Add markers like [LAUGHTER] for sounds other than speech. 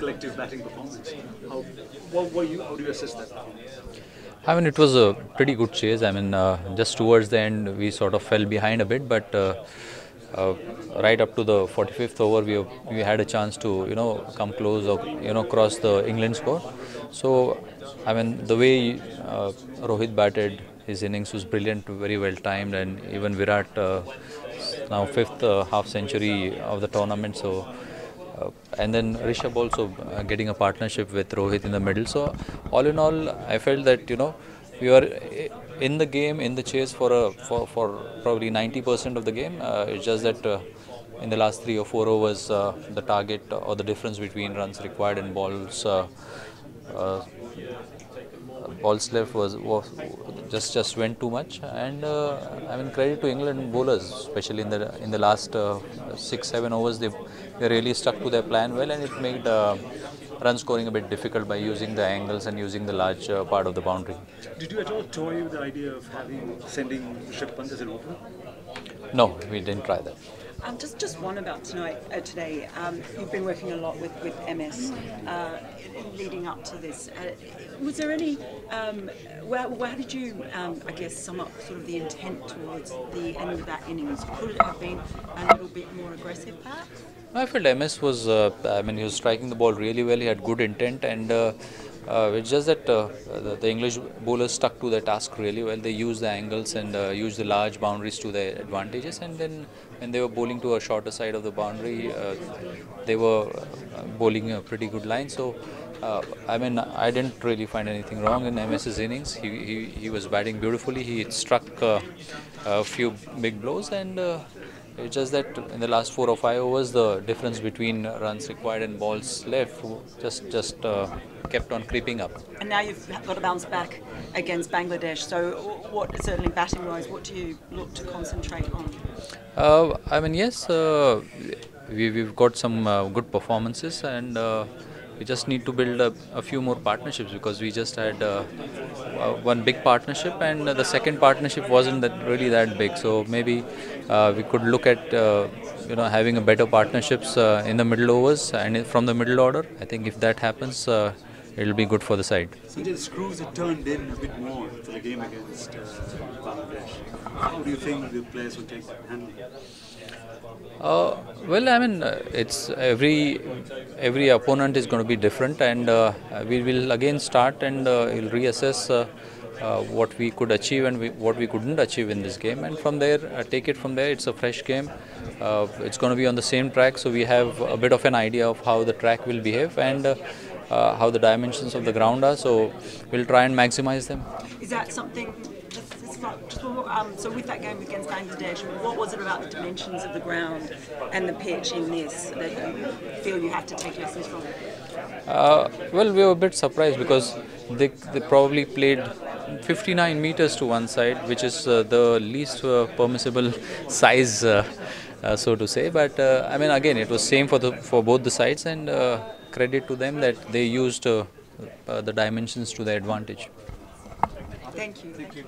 collective batting performance. How, what were you, how do you assess that? I mean, it was a pretty good chase. I mean, uh, just towards the end, we sort of fell behind a bit, but uh, uh, right up to the 45th over, we we had a chance to you know come close or you know cross the England score. So, I mean, the way uh, Rohit batted, his innings was brilliant, very well timed, and even Virat uh, now fifth uh, half century of the tournament. So. Uh, and then Rishabh also uh, getting a partnership with Rohit in the middle. So all in all, I felt that you know we were in the game, in the chase for a for, for probably 90% of the game. Uh, it's just that in the last three or four overs, uh, the target or the difference between runs required and balls. Uh, uh, balls left was, was just just went too much and uh, I mean credit to England bowlers especially in the in the last uh, six seven overs they they really stuck to their plan well and it made uh, run scoring a bit difficult by using the angles and using the large uh, part of the boundary. Did you at all toy with the idea of having sending Rishabh Pant as an opener? No, we didn't try that. Um, just, just one about tonight, uh, today. Um, you've been working a lot with, with MS uh, leading up to this. Uh, was there any, um, where, where did you, um, I guess, sum up sort of the intent towards the end of that innings? Could it have been a little bit more aggressive, perhaps? I felt MS was, uh, I mean, he was striking the ball really well. He had good intent, and uh, uh, it's just that uh, the, the, English bowlers stuck to their task really well. They used the angles and uh, used the large boundaries to their advantages. And then when they were bowling to a shorter side of the boundary, uh, they were bowling a pretty good line. So. I mean, I didn't really find anything wrong in MS's innings. He, he, he was batting beautifully. He struck a few big blows, and it's just that in the last four or five overs, the difference between runs required and balls left just just uh, kept on creeping up. And now you've got to bounce back against Bangladesh. So, what certainly batting wise, what do you look to concentrate on? Uh, I mean, yes, uh, we, we've got some uh, good performances and uh, we just need to build a, a, few more partnerships because we just had uh, uh, one big partnership and uh, the second partnership wasn't that really that big. So maybe uh, we could look at uh, you know having a better partnerships uh, in the middle overs and from the middle order. I think if that happens it'll be good for the side. Sanjay, the screws have turned in a bit more for the game against Bangladesh how do you think the players will take handling uh, well, I mean, uh, it's every every opponent is going to be different, and uh, we will again start and we'll reassess uh, what we could achieve and we, what we couldn't achieve in this game. And from there uh, take it from there. It's a fresh game. Uh, it's going to be on the same track. So we have a bit of an idea of how the track will behave and how the dimensions of the ground are. So we'll try and maximize them. Is that something um, so with that game against Bangladesh, what was it about the dimensions of the ground and the pitch in this that you feel you have to take lessons from? Uh, well, we were a bit surprised because they, they probably played 59 meters to one side, which is uh, the least uh, permissible [LAUGHS] size, uh, uh, so to say. But uh, I mean, again, it was same for the for both the sides, and credit to them that they used the dimensions to their advantage. Thank you. Thank you.